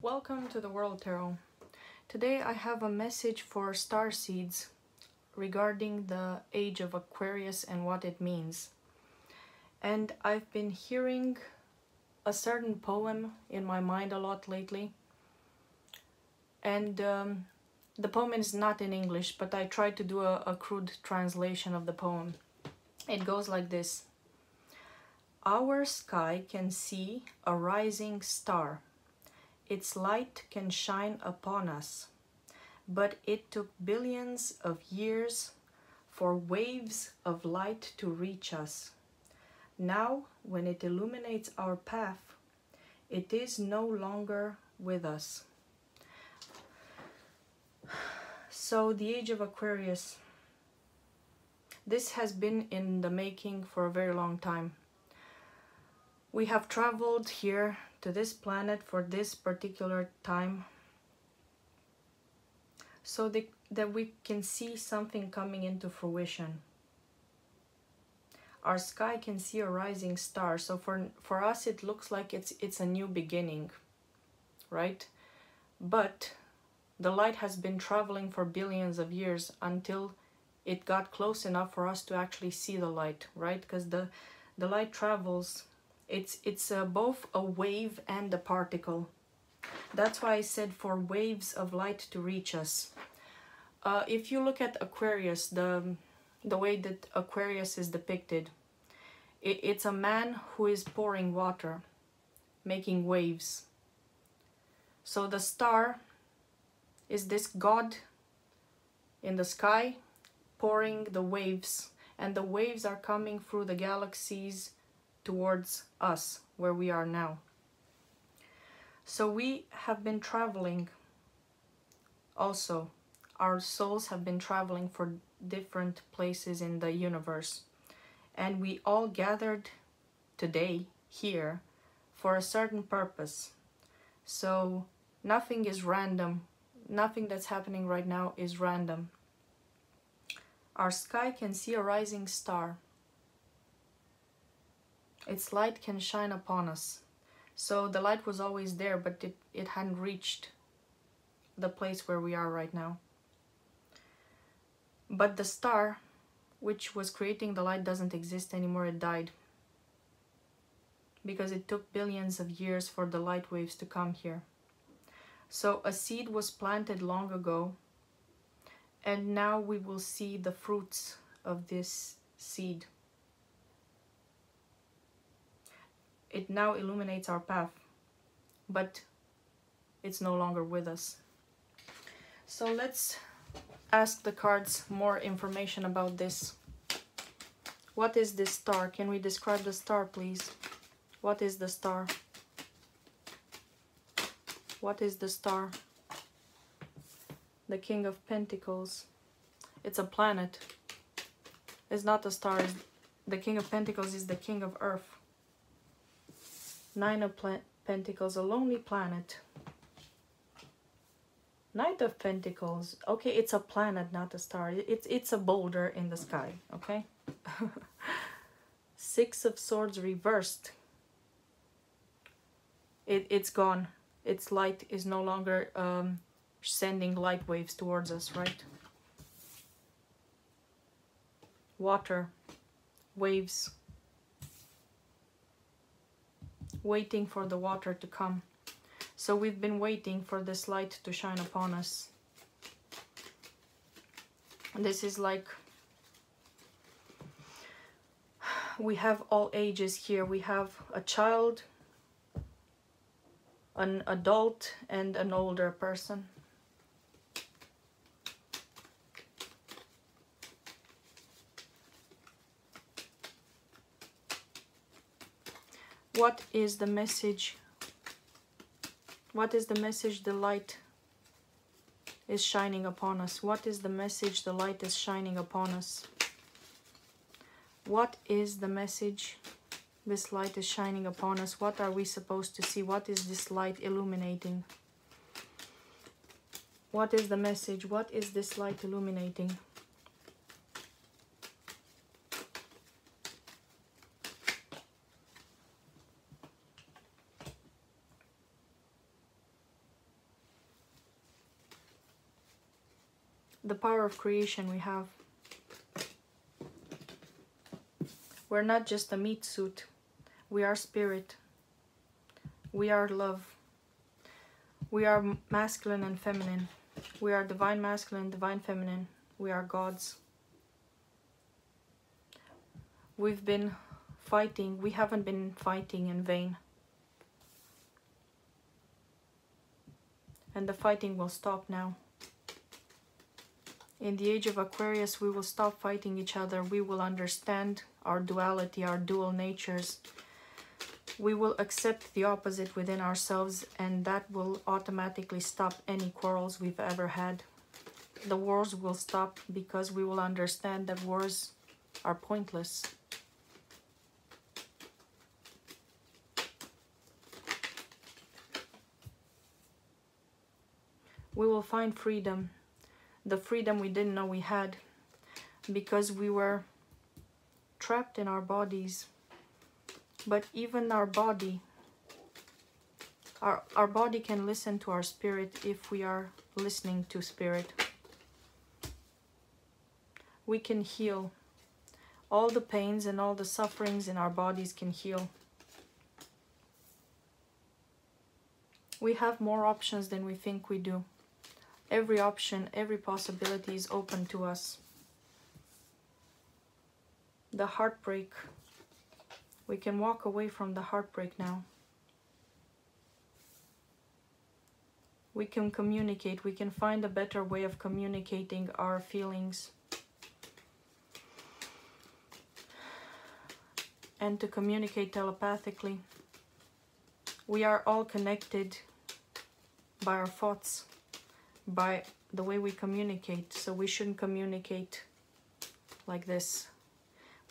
Welcome to the World Tarot. Today I have a message for star seeds regarding the age of Aquarius and what it means. And I've been hearing a certain poem in my mind a lot lately. And um, the poem is not in English, but I tried to do a, a crude translation of the poem. It goes like this Our sky can see a rising star its light can shine upon us. But it took billions of years for waves of light to reach us. Now, when it illuminates our path, it is no longer with us. So, the age of Aquarius. This has been in the making for a very long time. We have traveled here to this planet for this particular time so the, that we can see something coming into fruition. Our sky can see a rising star, so for, for us it looks like it's, it's a new beginning, right? But the light has been traveling for billions of years until it got close enough for us to actually see the light, right? Because the, the light travels it's, it's uh, both a wave and a particle. That's why I said for waves of light to reach us. Uh, if you look at Aquarius, the, the way that Aquarius is depicted, it, it's a man who is pouring water, making waves. So the star is this god in the sky pouring the waves and the waves are coming through the galaxies towards us where we are now. So we have been traveling also. Our souls have been traveling for different places in the universe. And we all gathered today here for a certain purpose. So nothing is random. Nothing that's happening right now is random. Our sky can see a rising star its light can shine upon us. So the light was always there, but it, it hadn't reached the place where we are right now. But the star, which was creating the light, doesn't exist anymore. It died. Because it took billions of years for the light waves to come here. So a seed was planted long ago, and now we will see the fruits of this seed. It now illuminates our path, but it's no longer with us. So let's ask the cards more information about this. What is this star? Can we describe the star, please? What is the star? What is the star? The King of Pentacles. It's a planet. It's not a star. The King of Pentacles is the King of Earth. Nine of Pentacles, a lonely planet. Knight of Pentacles. Okay, it's a planet, not a star. It's, it's a boulder in the sky, okay? Six of Swords reversed. It, it's gone. Its light is no longer um, sending light waves towards us, right? Water, waves, waiting for the water to come. So we've been waiting for this light to shine upon us. This is like we have all ages here. We have a child, an adult, and an older person. What is the message? What is the message the light is shining upon us? What is the message the light is shining upon us? What is the message this light is shining upon us? What are we supposed to see? What is this light illuminating? What is the message? What is this light illuminating the power of creation we have. We're not just a meat suit. We are spirit. We are love. We are masculine and feminine. We are divine masculine, divine feminine. We are gods. We've been fighting. We haven't been fighting in vain. And the fighting will stop now. In the age of Aquarius, we will stop fighting each other. We will understand our duality, our dual natures. We will accept the opposite within ourselves, and that will automatically stop any quarrels we've ever had. The wars will stop because we will understand that wars are pointless. We will find freedom the freedom we didn't know we had because we were trapped in our bodies. But even our body, our, our body can listen to our spirit if we are listening to spirit. We can heal. All the pains and all the sufferings in our bodies can heal. We have more options than we think we do. Every option, every possibility is open to us. The heartbreak. We can walk away from the heartbreak now. We can communicate. We can find a better way of communicating our feelings. And to communicate telepathically. We are all connected by our thoughts by the way we communicate. So we shouldn't communicate like this.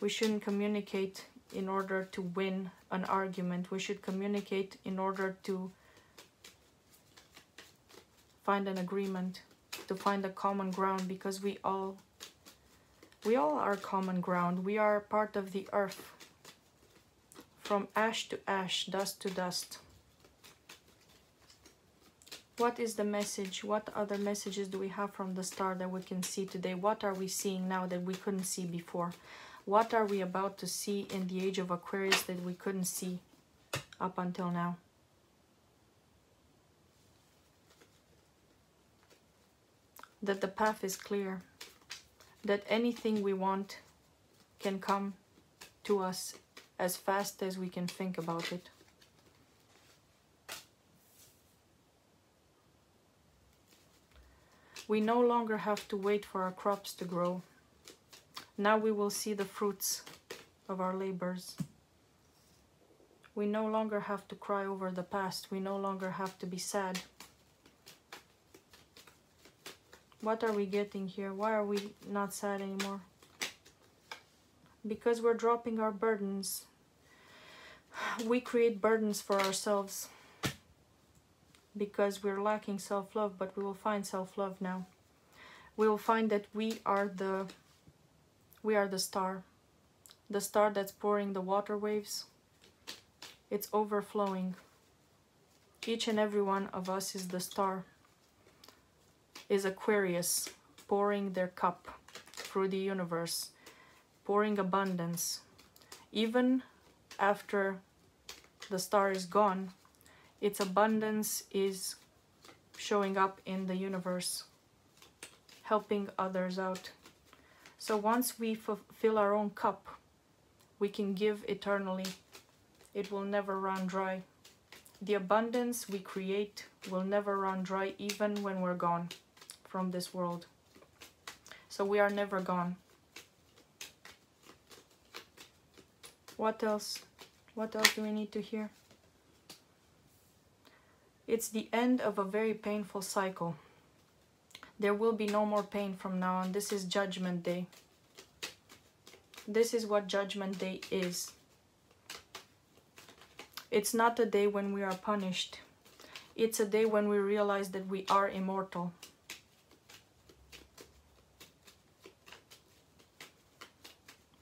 We shouldn't communicate in order to win an argument. We should communicate in order to find an agreement, to find a common ground because we all we all are common ground. We are part of the earth. From ash to ash, dust to dust. What is the message? What other messages do we have from the star that we can see today? What are we seeing now that we couldn't see before? What are we about to see in the age of Aquarius that we couldn't see up until now? That the path is clear. That anything we want can come to us as fast as we can think about it. We no longer have to wait for our crops to grow. Now we will see the fruits of our labors. We no longer have to cry over the past. We no longer have to be sad. What are we getting here? Why are we not sad anymore? Because we're dropping our burdens. We create burdens for ourselves because we're lacking self-love, but we will find self-love now. We will find that we are the we are the star. The star that's pouring the water waves. It's overflowing. Each and every one of us is the star. Is Aquarius pouring their cup through the universe, pouring abundance. Even after the star is gone, its abundance is showing up in the universe, helping others out. So once we fill our own cup, we can give eternally. It will never run dry. The abundance we create will never run dry even when we're gone from this world. So we are never gone. What else? What else do we need to hear? It's the end of a very painful cycle. There will be no more pain from now on. This is Judgment Day. This is what Judgment Day is. It's not a day when we are punished. It's a day when we realize that we are immortal.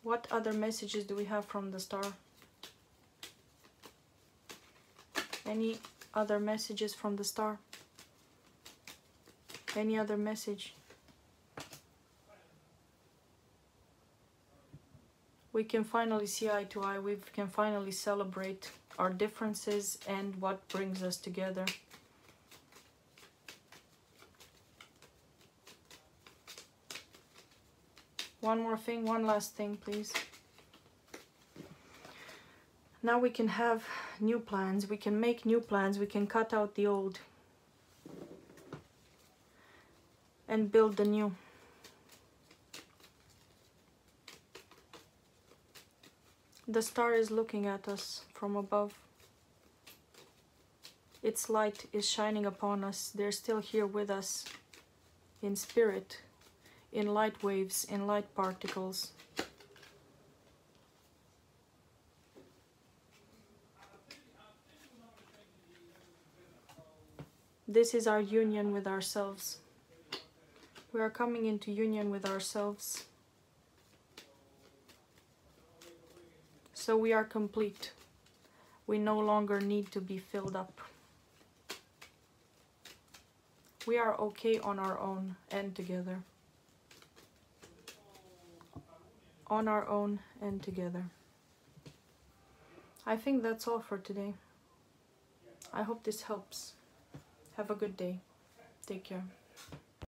What other messages do we have from the star? Any other messages from the star? Any other message? We can finally see eye to eye. We can finally celebrate our differences and what brings us together. One more thing, one last thing, please. Now we can have new plans. We can make new plans. We can cut out the old and build the new. The star is looking at us from above. Its light is shining upon us. They're still here with us in spirit, in light waves, in light particles. This is our union with ourselves. We are coming into union with ourselves. So we are complete. We no longer need to be filled up. We are okay on our own and together. On our own and together. I think that's all for today. I hope this helps. Have a good day. Take care.